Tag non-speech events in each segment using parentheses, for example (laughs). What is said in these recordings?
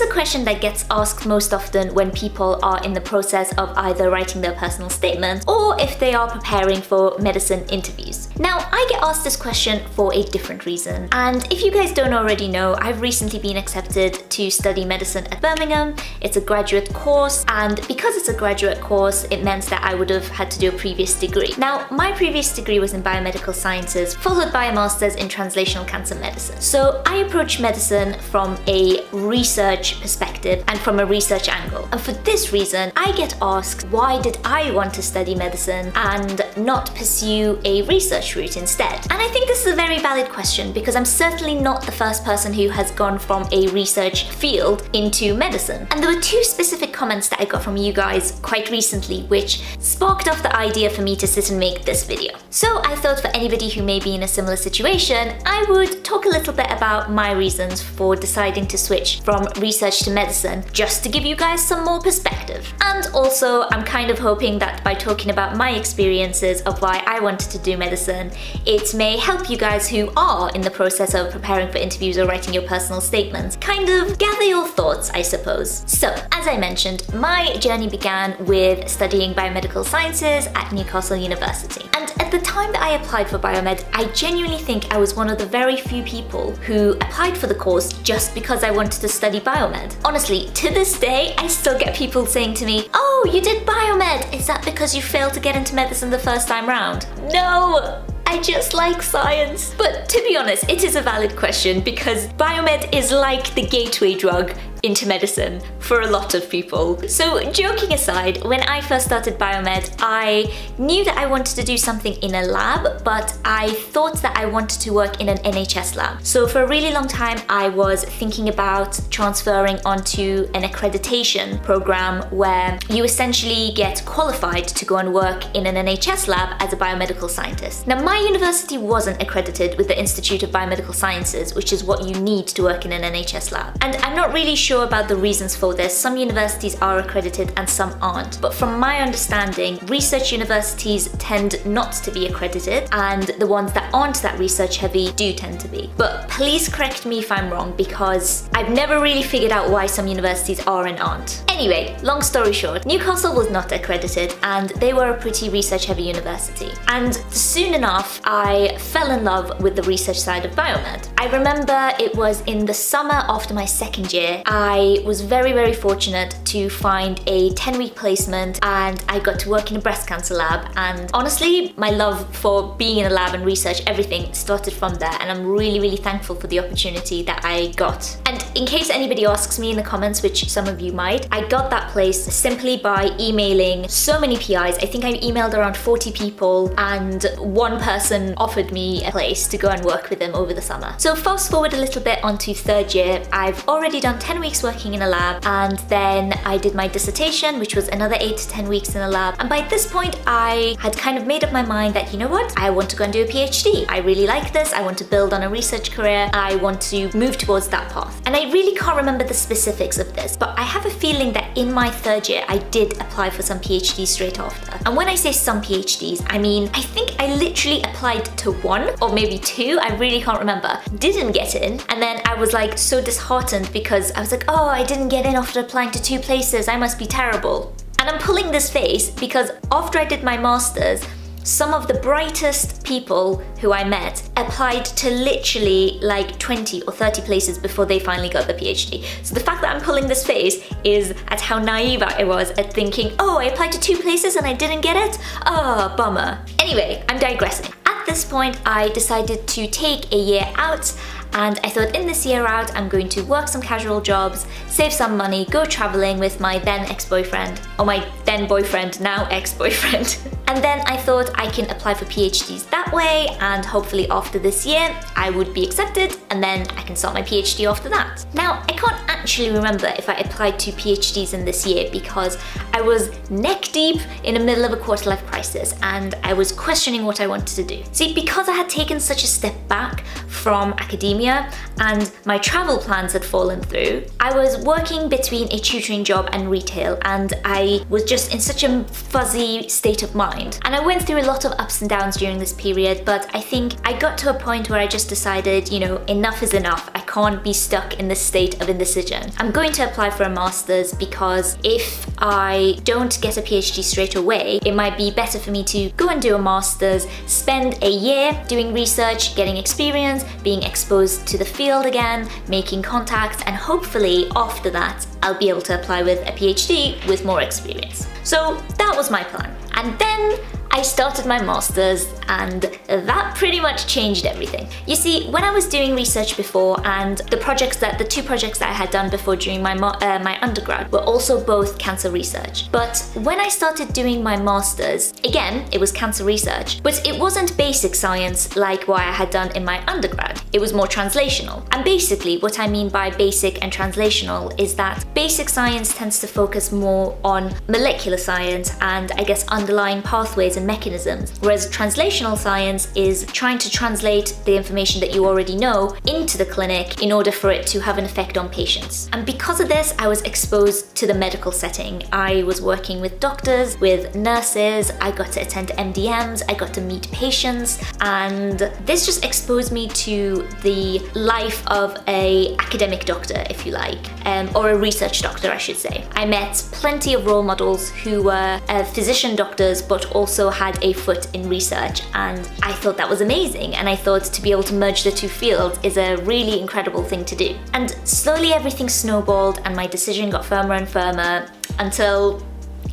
is a question that gets asked most often when people are in the process of either writing their personal statement or if they are preparing for medicine interviews. Now, I get asked this question for a different reason. And if you guys don't already know, I've recently been accepted to study medicine at Birmingham. It's a graduate course, and because it's a graduate course, it meant that I would have had to do a previous degree. Now, my previous degree was in biomedical sciences, followed by a master's in translational cancer medicine. So I approach medicine from a research perspective and from a research angle. And for this reason, I get asked why did I want to study medicine and not pursue a research route instead? And I think this is a very valid question because I'm certainly not the first person who has gone from a research field into medicine. And there were two specific comments that I got from you guys quite recently which sparked off the idea for me to sit and make this video. So I thought for anybody who may be in a similar situation, I would talk a little bit about my reasons for deciding to switch from research to medicine just to give you guys some more perspective. And also, I'm kind of hoping that by talking about my experiences of why I wanted to do medicine, it may help you guys who are in the process of preparing for interviews or writing your personal statements kind of gather your thoughts, I suppose. So, as I mentioned, my journey began with studying biomedical sciences at Newcastle University. And at the time that I applied for biomed, I genuinely think I was one of the very few people who applied for the course just because I wanted to study biomed. Honestly, to this day, I still get people saying to me, Oh, you did biomed! Is that because you failed to get into medicine the first time round? No! I just like science. But to be honest, it is a valid question because biomed is like the gateway drug into medicine for a lot of people. So joking aside, when I first started biomed, I knew that I wanted to do something in a lab, but I thought that I wanted to work in an NHS lab. So for a really long time, I was thinking about transferring onto an accreditation program where you essentially get qualified to go and work in an NHS lab as a biomedical scientist. Now my university wasn't accredited with the Institute of Biomedical Sciences, which is what you need to work in an NHS lab. And I'm not really sure about the reasons for this. Some universities are accredited and some aren't. But from my understanding, research universities tend not to be accredited and the ones that aren't that research heavy do tend to be. But please correct me if I'm wrong because I've never really figured out why some universities are and aren't. Anyway, long story short, Newcastle was not accredited and they were a pretty research heavy university. And soon enough, I fell in love with the research side of biomed. I remember it was in the summer after my second year, I was very, very fortunate to find a 10 week placement and I got to work in a breast cancer lab. And honestly, my love for being in a lab and research, everything started from there. And I'm really, really thankful for the opportunity that I got. And in case anybody asks me in the comments, which some of you might, I got that place simply by emailing so many PIs. I think I emailed around 40 people and one person offered me a place to go and work with them over the summer. So fast forward a little bit onto third year, I've already done 10 weeks working in a lab and then I did my dissertation, which was another 8 to 10 weeks in a lab. And by this point, I had kind of made up my mind that, you know what, I want to go and do a PhD. I really like this, I want to build on a research career, I want to move towards that path. And I really can't remember the specifics of this, but I have a feeling that in my third year, I did apply for some PhDs straight after. And when I say some PhDs, I mean, I think I literally applied to one or maybe two, I really can't remember. Didn't get in, and then I was like so disheartened because I was like, oh, I didn't get in after applying to two places, I must be terrible. And I'm pulling this face because after I did my master's, some of the brightest people who I met applied to literally like 20 or 30 places before they finally got the PhD. So the fact that I'm pulling this face is at how naive I was at thinking, oh, I applied to two places and I didn't get it? Oh, bummer. Anyway, I'm digressing. At this point, I decided to take a year out and I thought in this year out I'm going to work some casual jobs, save some money, go traveling with my then ex-boyfriend, or my then boyfriend, now ex-boyfriend. (laughs) and then I thought I can apply for PhDs that way and hopefully after this year I would be accepted and then I can start my PhD after that. Now I can't actually remember if I applied to PhDs in this year because I was neck deep in the middle of a quarter life crisis and I was questioning what I wanted to do. See, because I had taken such a step back from academia and my travel plans had fallen through, I was working between a tutoring job and retail and I was just in such a fuzzy state of mind. And I went through a lot of ups and downs during this period, but I think I got to a point where I just decided, you know, enough is enough. I can't be stuck in this state of indecision I'm going to apply for a master's because if I don't get a PhD straight away, it might be better for me to go and do a master's, spend a year doing research, getting experience, being exposed to the field again, making contacts, and hopefully after that, I'll be able to apply with a PhD with more experience. So that was my plan. And then I started my master's and that pretty much changed everything. You see, when I was doing research before and the projects that, the two projects that I had done before during my, uh, my undergrad were also both cancer research. But when I started doing my master's, again, it was cancer research, but it wasn't basic science like what I had done in my undergrad. It was more translational. And basically, what I mean by basic and translational is that basic science tends to focus more on molecular science and I guess underlying pathways and mechanisms, whereas translational science is trying to translate the information that you already know into the clinic in order for it to have an effect on patients. And because of this, I was exposed to the medical setting. I was working with doctors, with nurses, I got to attend MDMs, I got to meet patients, and this just exposed me to the life of a academic doctor, if you like, um, or a research doctor, I should say. I met plenty of role models who were uh, physician doctors, but also had a foot in research and I thought that was amazing and I thought to be able to merge the two fields is a really incredible thing to do. And slowly everything snowballed and my decision got firmer and firmer until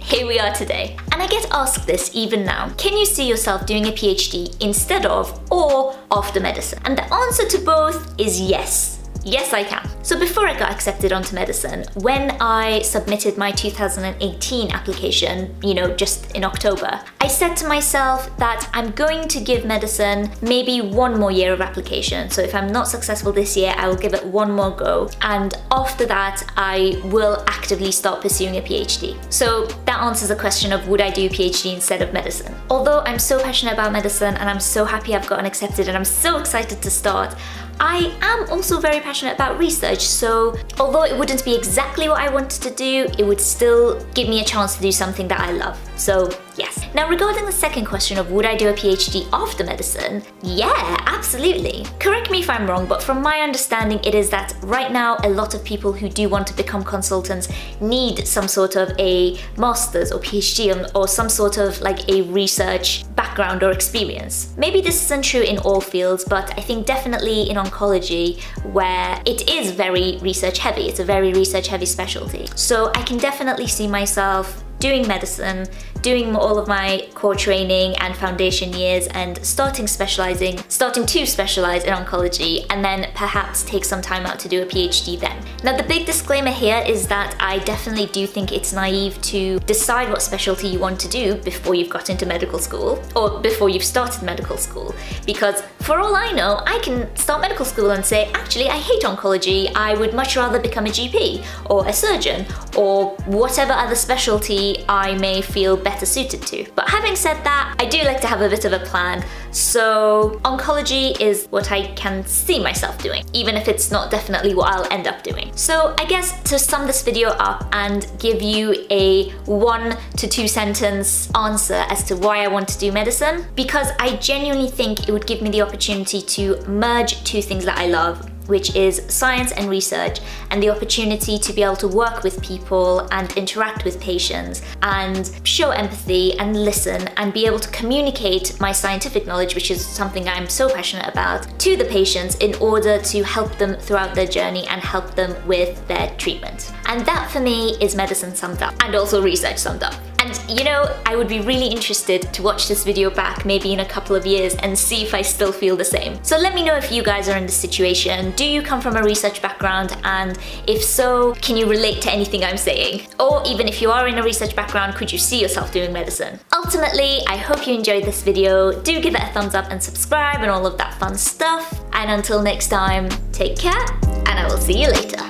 here we are today. And I get asked this even now. Can you see yourself doing a PhD instead of or after medicine? And the answer to both is yes. Yes, I can. So before I got accepted onto medicine, when I submitted my 2018 application, you know, just in October, I said to myself that I'm going to give medicine maybe one more year of application. So if I'm not successful this year, I will give it one more go. And after that, I will actively start pursuing a PhD. So that answers the question of would I do PhD instead of medicine? Although I'm so passionate about medicine and I'm so happy I've gotten accepted and I'm so excited to start, I am also very passionate about research, so although it wouldn't be exactly what I wanted to do, it would still give me a chance to do something that I love. So yes. Now regarding the second question of would I do a PhD after medicine, yeah, absolutely. Correct me if I'm wrong, but from my understanding it is that right now a lot of people who do want to become consultants need some sort of a master's or PhD or some sort of like a research background or experience. Maybe this isn't true in all fields, but I think definitely in oncology where it is very research heavy, it's a very research heavy specialty. So I can definitely see myself doing medicine, doing all of my core training and foundation years and starting specializing, starting to specialize in oncology and then perhaps take some time out to do a PhD then. Now the big disclaimer here is that I definitely do think it's naive to decide what specialty you want to do before you've got into medical school or before you've started medical school because for all I know I can start medical school and say actually I hate oncology, I would much rather become a GP or a surgeon or whatever other specialty I may feel better suited to. But having said that, I do like to have a bit of a plan. So oncology is what I can see myself doing, even if it's not definitely what I'll end up doing. So I guess to sum this video up and give you a one to two sentence answer as to why I want to do medicine, because I genuinely think it would give me the opportunity to merge two things that I love which is science and research, and the opportunity to be able to work with people and interact with patients and show empathy and listen and be able to communicate my scientific knowledge, which is something I'm so passionate about, to the patients in order to help them throughout their journey and help them with their treatment. And that for me is medicine summed up, and also research summed up. And you know, I would be really interested to watch this video back maybe in a couple of years and see if I still feel the same. So let me know if you guys are in this situation. Do you come from a research background? And if so, can you relate to anything I'm saying? Or even if you are in a research background, could you see yourself doing medicine? Ultimately, I hope you enjoyed this video. Do give it a thumbs up and subscribe and all of that fun stuff. And until next time, take care and I will see you later.